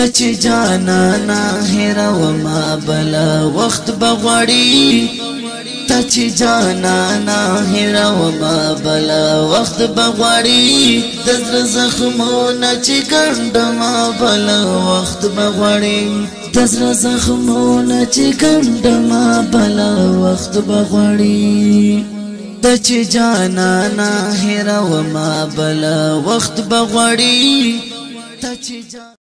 ته چې جانا نه هر و ما بلا وخت بغړی ته چې جانا نه هر و ما بلا وخت بغړی د زړه زخمونه چې ګندما بلا وخت بغړی د زړه زخمونه چې ګندما بلا وخت بغړی د چې جانا نه هر و ما بل وخت بغړی ته چې